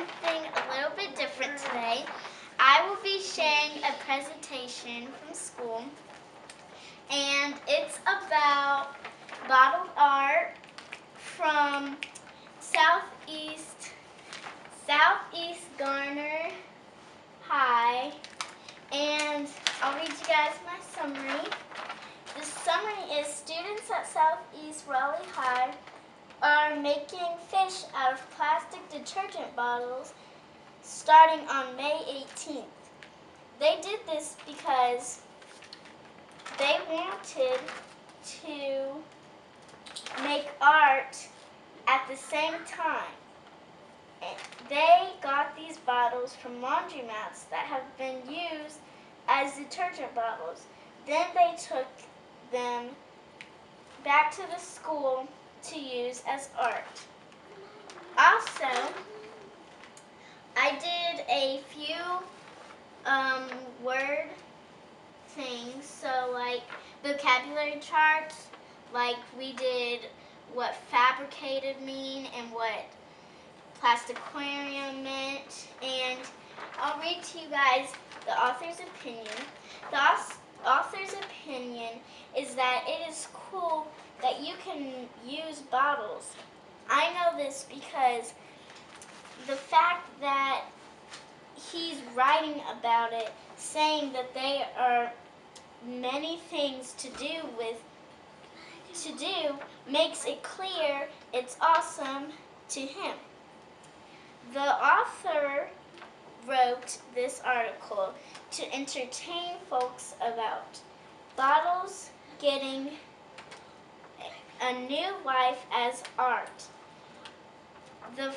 something a little bit different today. I will be sharing a presentation from school and it's about bottled art from Southeast, Southeast Garner High and I'll read you guys my summary. The summary is students at Southeast Raleigh High are making fish out of plastic detergent bottles starting on May 18th. They did this because they wanted to make art at the same time. They got these bottles from laundromats that have been used as detergent bottles. Then they took them back to the school to use as art. Also, I did a few um, word things, so like vocabulary charts, like we did what fabricated mean and what plastic aquarium meant, and I'll read to you guys the author's opinion. The author's opinion is that it is cool that you can use bottles. I know this because the fact that he's writing about it, saying that there are many things to do with to do makes it clear it's awesome to him. The author wrote this article to entertain folks about bottles getting a new life as art. The,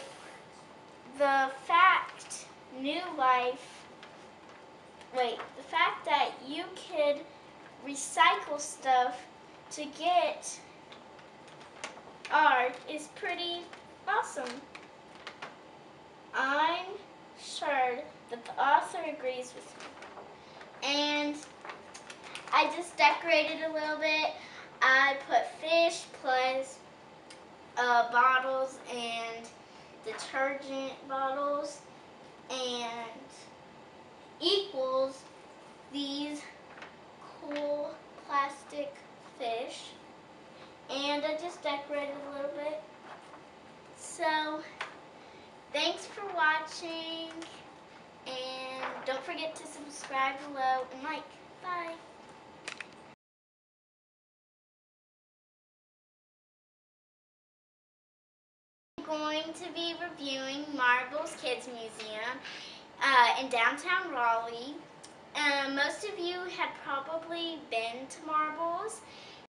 the fact new life, wait, the fact that you could recycle stuff to get art is pretty awesome. Author agrees with me. And I just decorated a little bit. I put fish plus uh, bottles and detergent bottles and equals these cool plastic fish. And I just decorated a little bit. So, forget to subscribe below and like. Bye. I'm going to be reviewing Marbles Kids Museum uh, in downtown Raleigh. Um, most of you had probably been to Marbles